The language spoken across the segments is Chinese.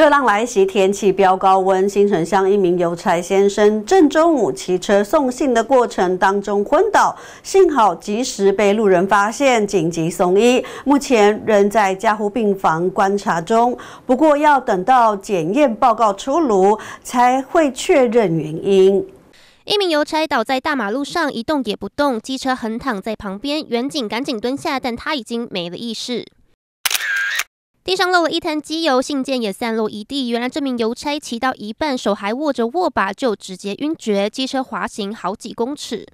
热浪来袭，天气飙高温。新城乡一名邮差先生正中午骑车送信的过程当中昏倒，幸好及时被路人发现，紧急送医。目前仍在加护病房观察中，不过要等到检验报告出炉才会确认原因。一名邮差倒在大马路上，一动也不动，机车横躺在旁边，远警赶紧蹲下，但他已经没了意识。地上漏了一滩机油，信件也散落一地。原来这名邮差骑到一半，手还握着握把，就直接晕厥，机车滑行好几公尺。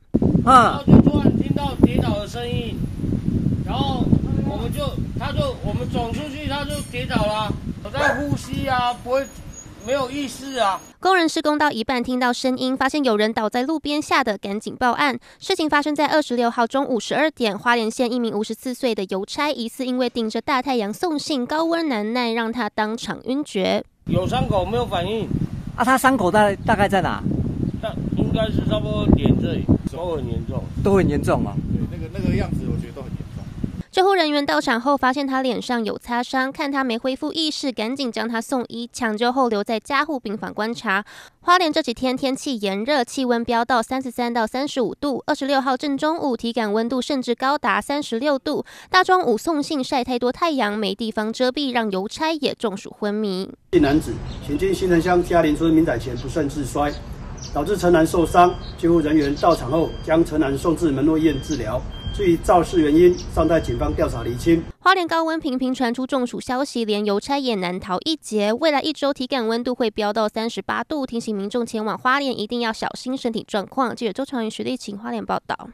然后就突然听到跌倒的声音，然后我们就，他就我们转出去，他就跌倒了，我在呼吸啊，不会。没有意识啊！工人施工到一半，听到声音，发现有人倒在路边，吓得赶紧报案。事情发生在二十六号中午十二点，花莲县一名五十四岁的邮差，疑似因为顶着大太阳送信，高温难耐，让他当场晕厥。有伤口没有反应？啊，他伤口大大概在哪？大应该是差不多脸这里，都很严重，都很严重吗？对，那个那个样子，我觉得都很严。救护人员到场后，发现他脸上有擦伤，看他没恢复意识，赶紧将他送医。抢救后留在加护病房观察。花莲这几天天气炎热，气温飙到三十三到三十五度。二十六号正中午，体感温度甚至高达三十六度。大中午送信晒太多太阳，没地方遮蔽，让邮差也中暑昏迷。一男子前进新城乡嘉林村民宅前不慎自摔，导致陈男受伤。救护人员到场后，将陈男送至门诺医院治疗。至于肇事原因，尚待警方调查厘清。花莲高温频频传出中暑消息，连邮差也难逃一劫。未来一周体感温度会飙到三十八度，提醒民众前往花莲一定要小心身体状况。记者周长云、徐立晴花莲报道。